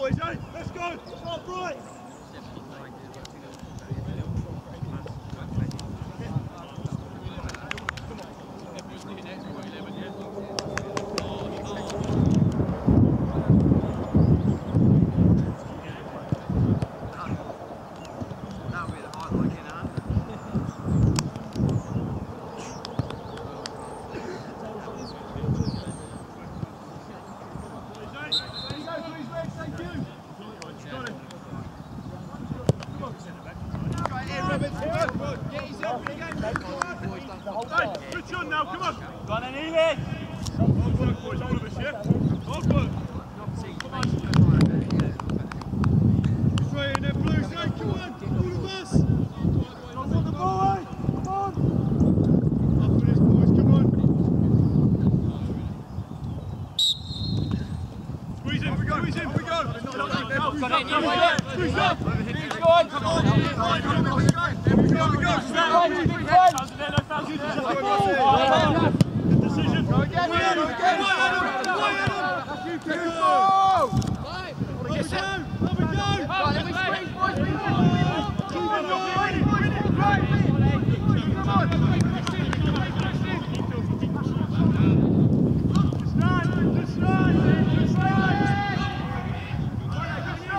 Boys, eh? Let's go. Switch on now, come on. Go on then, Ealing. Hard work, boys, all of us, yeah? Hard work. Straight in there, Blues, eh? Come on, all of us. Come on the ball, eh? Come on. Up with this, boys, come on. Squeeze in, we go, squeeze in, we go. Got it, you want it. Squeeze up. Come on. Come on, There we go, we go. Good decision. Go again, go again. Go again, Adam. Go again, Adam. Yes, sir. Have a go. Right, let me squeeze, boys. Keep it going. Right. Come on. Just run, just run, just run. Let's go. Let's go. Line, boys,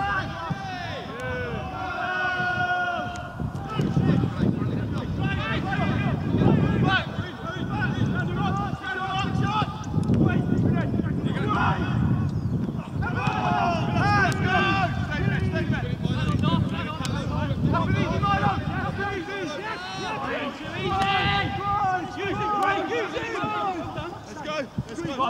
line, line. Take him in. Take him in. Take him in. Right, put up one. Deliver. Shot. Get the shots off. Oh, no. Oh.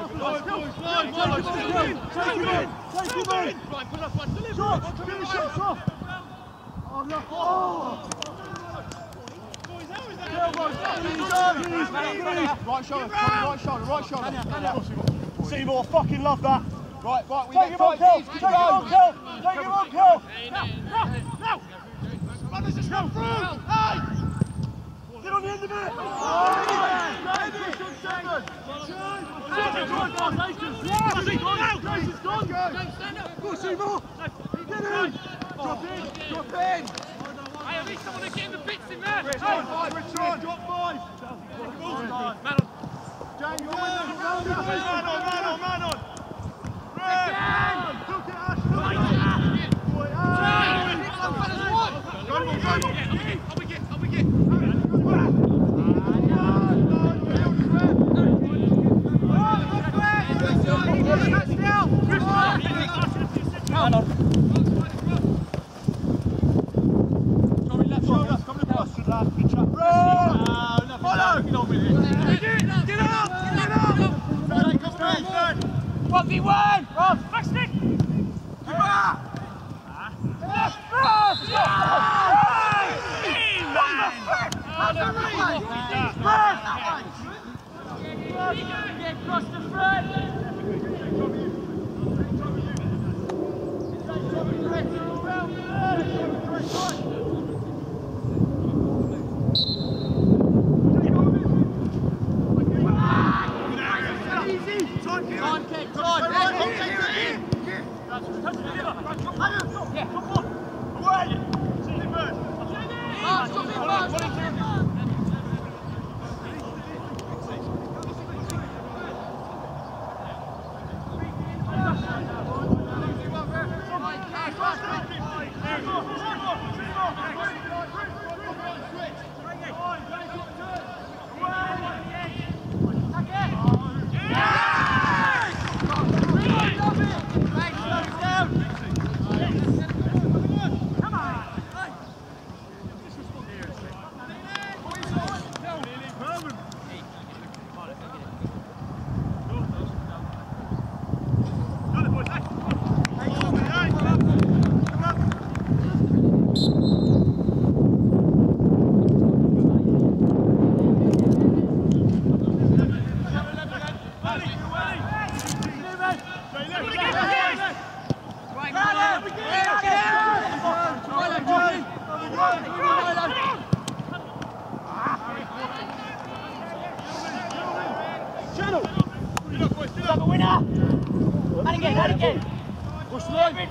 Right shoulder, right shoulder, right shoulder. Seymour, fucking love that. Right, right, we Take him on, Kel. Take him on. Kel. Take him on, Kel. Runners just through. Get. Get at least someone to get in the bits in there. Up we get, up we get, up we One, Ross, back stick! Come on!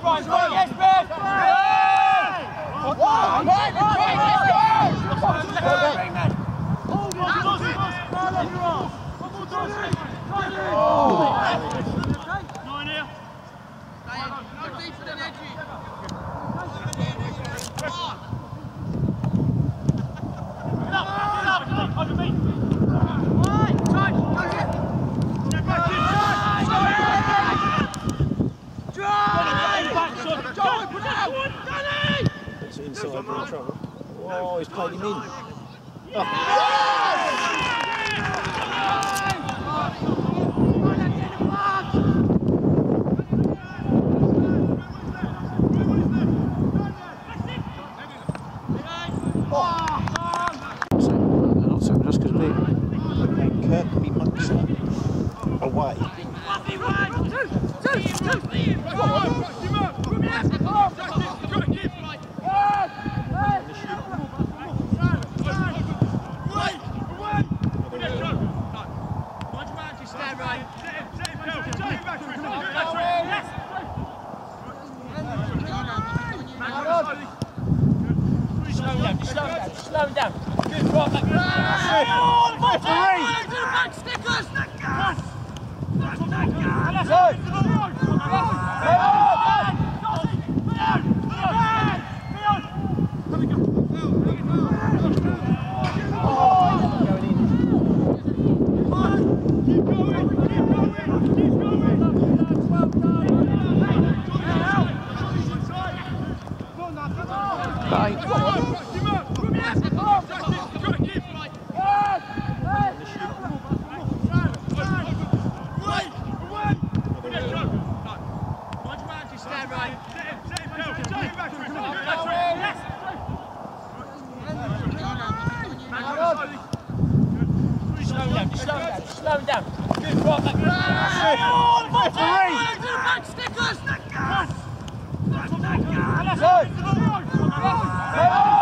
Yes, Ben! One, right, right, let's go! Hold on, Dozzy. Nine here. Go deeper than edgy. Get up, get up, get up, under me. Get back in, Drive! Back, son. Go, put it forward, Danny! It's inside, we're in trouble. Oh, he's played him in. We and away. Stand right. Slow down, just slow down, just slow down. Slow down, just slow him down, slow down. Good, right, back.